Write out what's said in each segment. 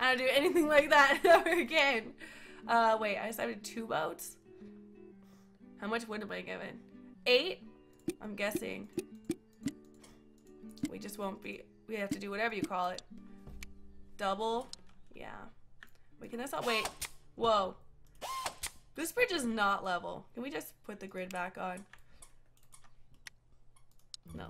I don't do anything like that ever again. Uh, wait, I decided two boats? How much wood am I given? Eight? I'm guessing. We just won't be, we have to do whatever you call it. Double? Yeah. Wait, can this all, wait. Whoa. This bridge is not level. Can we just put the grid back on? No.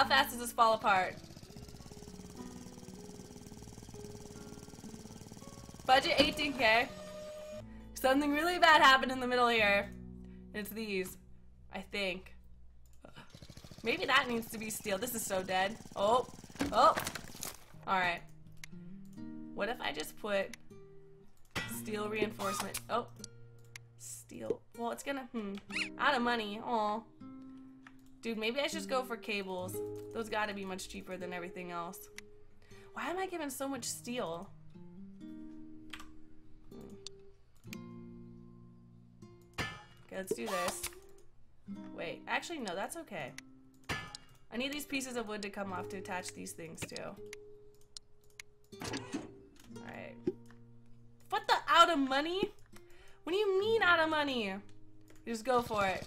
How fast does this fall apart? Budget 18k. Something really bad happened in the middle here. It's these. I think. Maybe that needs to be steel. This is so dead. Oh. Oh. Alright. What if I just put steel reinforcement? Oh. Steel. Well, it's gonna, hmm. Out of money. Oh. Dude, maybe I should go for cables. Those gotta be much cheaper than everything else. Why am I given so much steel? Okay, let's do this. Wait, actually, no, that's okay. I need these pieces of wood to come off to attach these things to. Alright. What the out of money? What do you mean out of money? Just go for it.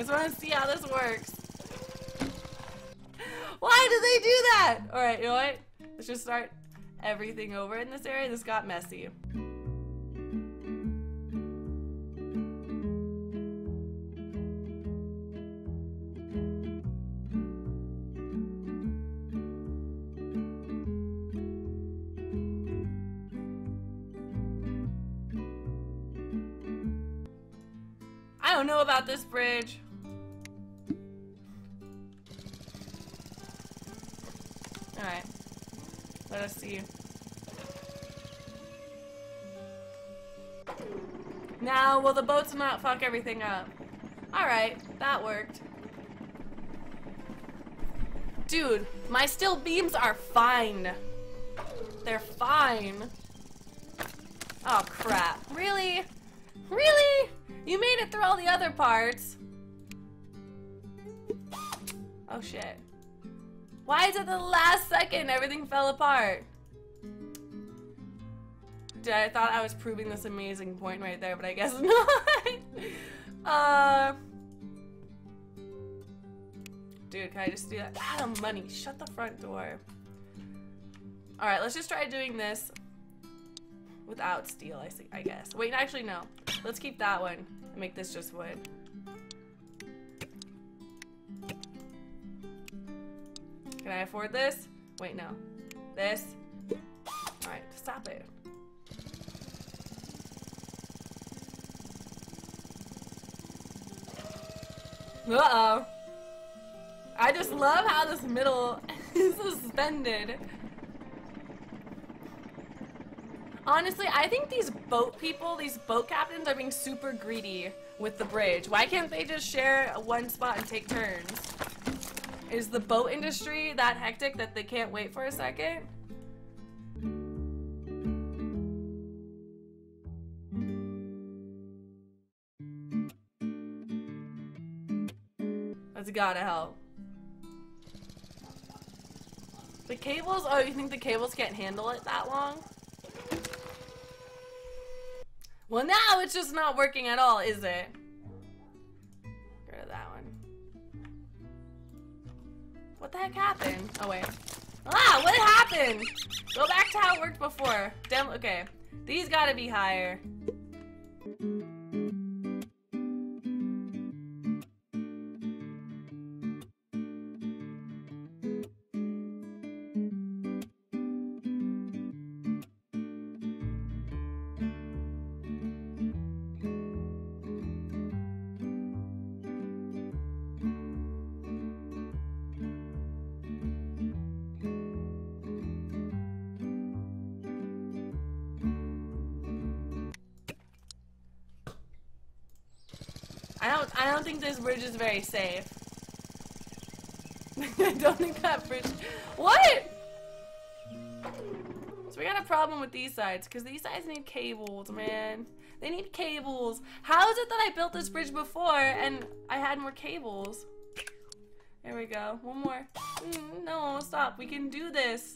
I just want to see how this works. Why did they do that? Alright, you know what? Let's just start everything over in this area. This got messy. I don't know about this bridge. Let us see. Now, will the boats not fuck everything up? Alright, that worked. Dude, my steel beams are fine. They're fine. Oh crap. Really? Really? You made it through all the other parts. Oh shit. Why is it the last second everything fell apart? Dude, I thought I was proving this amazing point right there, but I guess not. uh, dude, can I just do that? Ah, money. Shut the front door. Alright, let's just try doing this without steel, I, see, I guess. Wait, actually, no. Let's keep that one and make this just wood. Can I afford this? Wait, no. This? Alright, stop it. Uh-oh. I just love how this middle is suspended. Honestly, I think these boat people, these boat captains are being super greedy with the bridge. Why can't they just share one spot and take turns? Is the boat industry that hectic that they can't wait for a second? That's gotta help. The cables? Oh, you think the cables can't handle it that long? Well, now it's just not working at all, is it? What the heck happened? Oh, wait. Ah, what happened? Go back to how it worked before. Dem okay. These gotta be higher. I don't think this bridge is very safe. I don't think that bridge. What? So we got a problem with these sides because these sides need cables, man. They need cables. How is it that I built this bridge before and I had more cables? There we go. One more. Mm, no, stop. We can do this.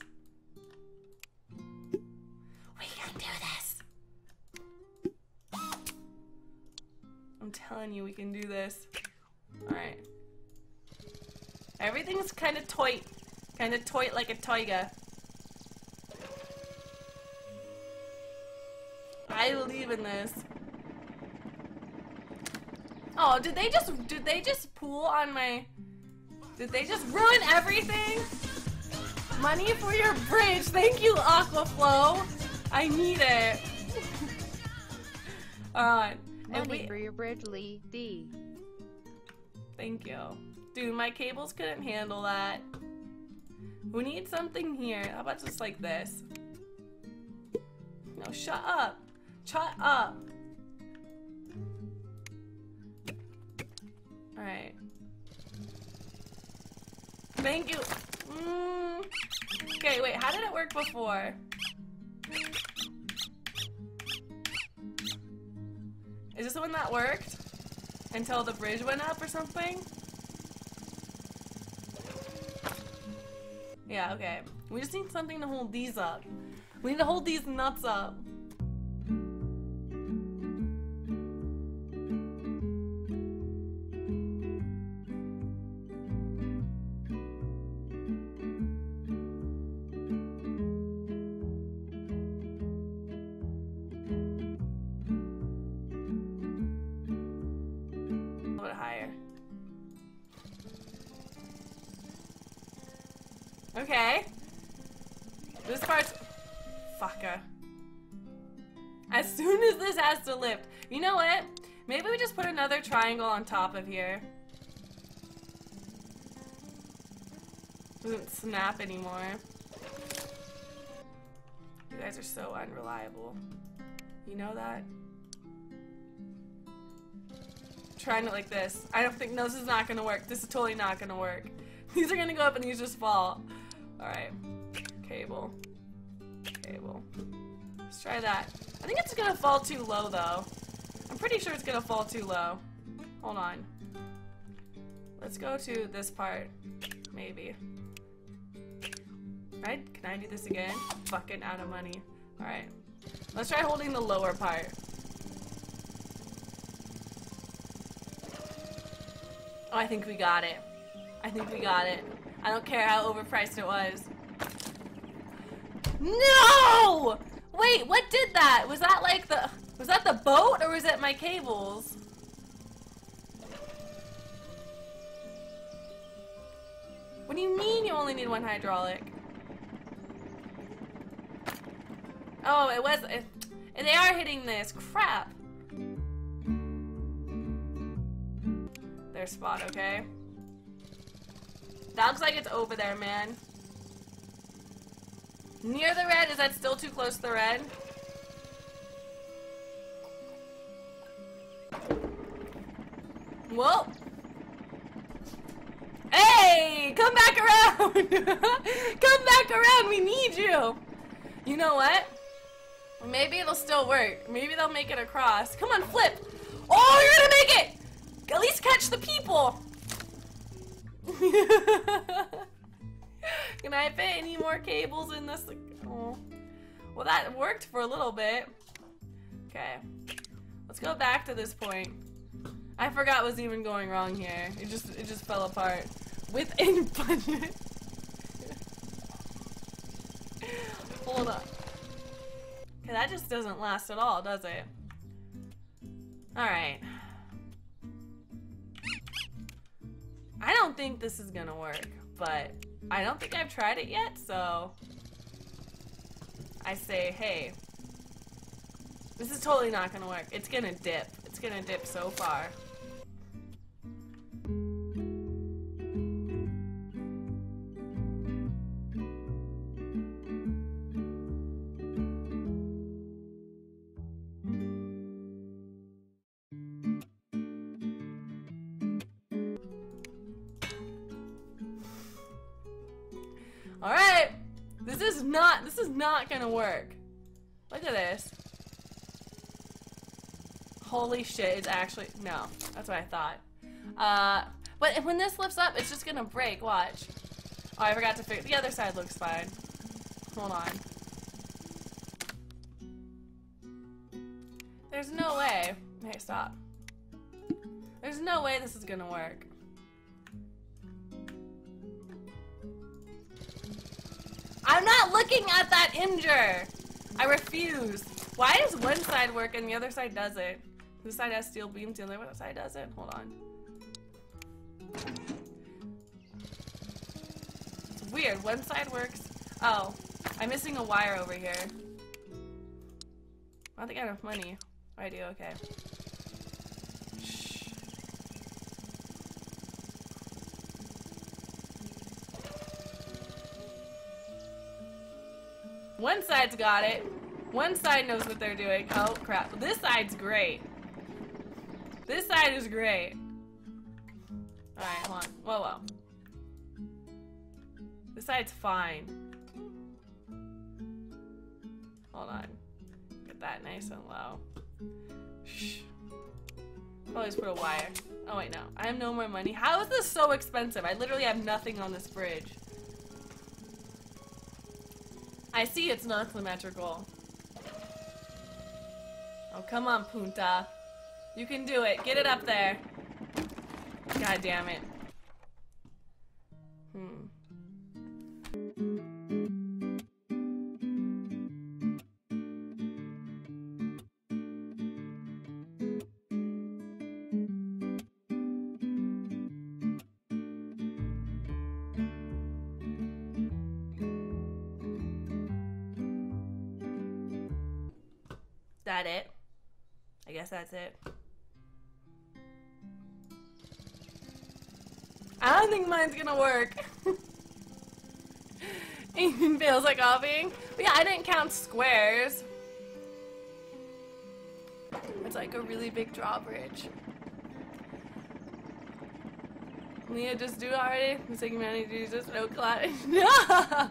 Telling you, we can do this. Alright. Everything's kind of toit. Kind of toit like a toiga. I believe in this. Oh, did they just did they just pool on my Did they just ruin everything? Money for your bridge. Thank you, Aquaflow. I need it. Alright. Money we, for your bridge, Lee D. Thank you. Dude, my cables couldn't handle that. We need something here. How about just like this? No, shut up. Shut up. Alright. Thank you. Mm. Okay, wait, how did it work before? Is this the one that worked? Until the bridge went up or something? Yeah, okay. We just need something to hold these up. We need to hold these nuts up. Okay. This part's... Fucker. As soon as this has to lift. You know what? Maybe we just put another triangle on top of here. Doesn't snap anymore. You guys are so unreliable. You know that? Trying it like this. I don't think, no, this is not gonna work. This is totally not gonna work. These are gonna go up and these just fall. Alright. Cable. Cable. Let's try that. I think it's gonna fall too low, though. I'm pretty sure it's gonna fall too low. Hold on. Let's go to this part. Maybe. Right? Can I do this again? Fucking out of money. Alright. Let's try holding the lower part. Oh, I think we got it. I think we got it. I don't care how overpriced it was. No! Wait, what did that? Was that like the... Was that the boat or was it my cables? What do you mean you only need one hydraulic? Oh, it was... It, they are hitting this. Crap. Their spot, okay? That looks like it's over there, man. Near the red, is that still too close to the red? Whoa! Hey! Come back around! come back around! We need you! You know what? Maybe it'll still work. Maybe they'll make it across. Come on, flip! Oh, you're gonna make it! At least catch the people! Can I fit any more cables in this? Oh. Well, that worked for a little bit. Okay. Let's go back to this point. I forgot what was even going wrong here. It just it just fell apart. Within budget. Hold on. Okay, that just doesn't last at all, does it? Alright. I don't think this is gonna work, but I don't think I've tried it yet, so I say, hey, this is totally not gonna work. It's gonna dip. It's gonna dip so far. This is not, this is not gonna work. Look at this. Holy shit, it's actually, no. That's what I thought. Uh, but when this lifts up, it's just gonna break, watch. Oh, I forgot to fix, the other side looks fine. Hold on. There's no way. Hey, stop. There's no way this is gonna work. I'm not looking at that injure! I refuse. Why does one side work and the other side doesn't? This side has steel beams, the other side doesn't? Hold on. It's weird. One side works. Oh, I'm missing a wire over here. I don't think I have enough money. I do, okay. One side's got it. One side knows what they're doing. Oh, crap. This side's great. This side is great. Alright, hold on. Whoa, whoa. This side's fine. Hold on. Get that nice and low. Shh. Always put a wire. Oh wait, no. I have no more money. How is this so expensive? I literally have nothing on this bridge. I see it's not symmetrical. Oh, come on, Punta. You can do it. Get it up there. God damn it. That it? I guess that's it. I don't think mine's gonna work. Even feels like copying. But yeah, I didn't count squares. It's like a really big drawbridge. Lea, just do it already. I'm taking money Jesus, no cloud. No!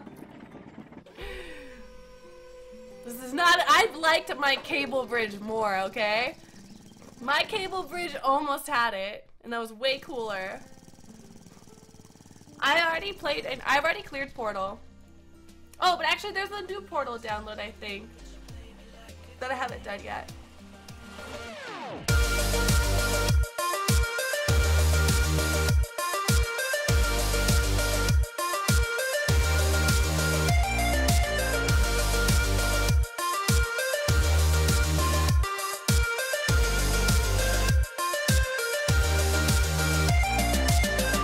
This is not- I've liked my cable bridge more, okay? My cable bridge almost had it, and that was way cooler. I already played, and I've already cleared Portal. Oh, but actually there's a new Portal download, I think. That I haven't done yet.